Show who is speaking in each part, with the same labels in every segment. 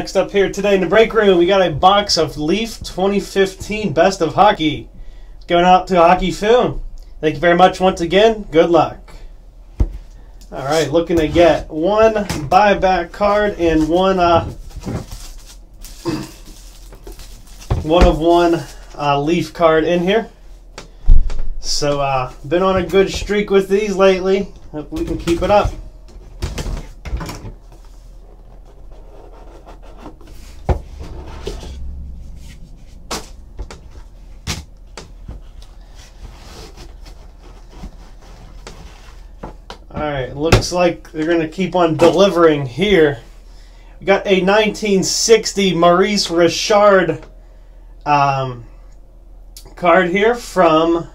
Speaker 1: Next up here today in the break room, we got a box of Leaf 2015 Best of Hockey. It's going out to Hockeyfoo. Thank you very much once again. Good luck. All right, looking to get one buyback card and one uh, one of one uh, Leaf card in here. So, uh, been on a good streak with these lately. Hope we can keep it up. All right, looks like they're going to keep on delivering here. We got a 1960 Maurice Richard um, card here from.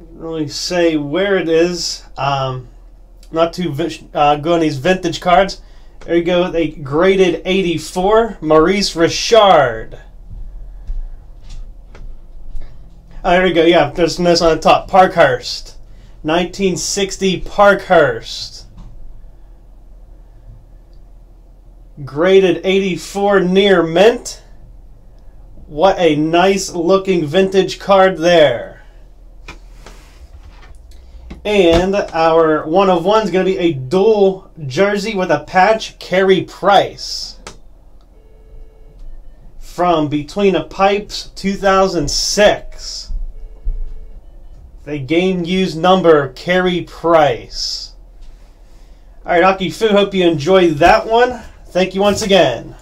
Speaker 1: Really say where it is. Um, not too uh, good on these vintage cards. There you go, a graded 84 Maurice Richard. Oh, there we go. Yeah, there's this on the top. Parkhurst. 1960 Parkhurst. Graded 84 near mint. What a nice looking vintage card there. And our one of one is going to be a dual jersey with a patch, Carey Price from Between the Pipes 2006. The game used number, Carey Price. All right, Hockey Foo, hope you enjoyed that one. Thank you once again.